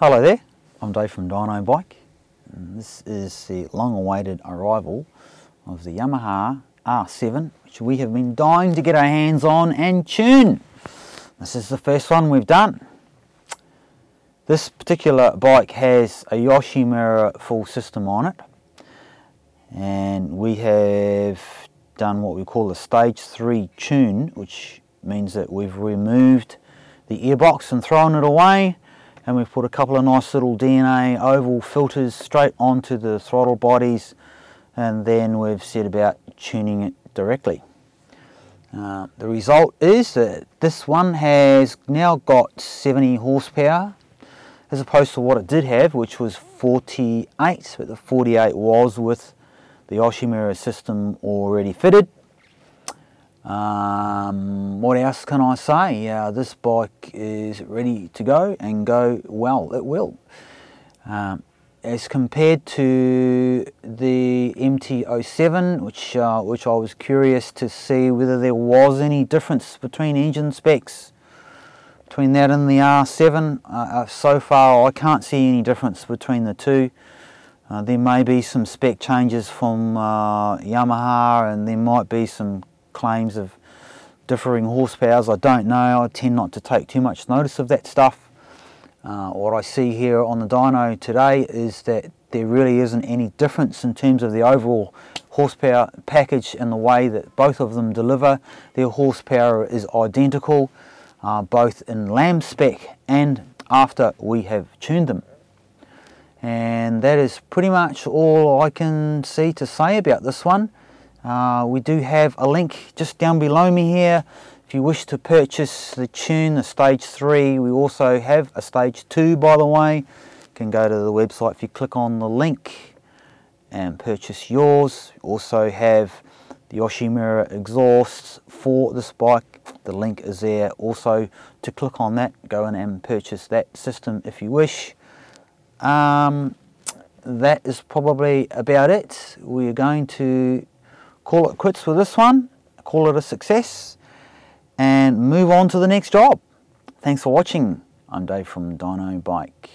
Hello there, I'm Dave from Dyno Bike. And this is the long-awaited arrival of the Yamaha R7, which we have been dying to get our hands on and tune. This is the first one we've done. This particular bike has a Yoshimura full system on it and we have done what we call a stage 3 tune which means that we've removed the airbox and thrown it away and we've put a couple of nice little DNA oval filters straight onto the throttle bodies. And then we've set about tuning it directly. Uh, the result is that this one has now got 70 horsepower as opposed to what it did have which was 48 but the 48 was with the Yoshimura system already fitted um, what else can I say? Uh, this bike is ready to go and go well, it will. Um, as compared to the MT-07, which, uh, which I was curious to see whether there was any difference between engine specs between that and the R7. Uh, uh, so far I can't see any difference between the two. Uh, there may be some spec changes from uh, Yamaha and there might be some claims of differing horsepowers. I don't know. I tend not to take too much notice of that stuff. Uh, what I see here on the dyno today is that there really isn't any difference in terms of the overall horsepower package and the way that both of them deliver. Their horsepower is identical, uh, both in LAMS spec and after we have tuned them. And that is pretty much all I can see to say about this one. Uh, we do have a link just down below me here. If you wish to purchase the tune, the stage 3, we also have a stage 2 by the way. You can go to the website if you click on the link and purchase yours. We also have the Yoshimura exhausts for this bike. The link is there also to click on that. Go in and purchase that system if you wish. Um, that is probably about it. We're going to call it quits with this one, call it a success, and move on to the next job. Thanks for watching. I'm Dave from Dyno Bike.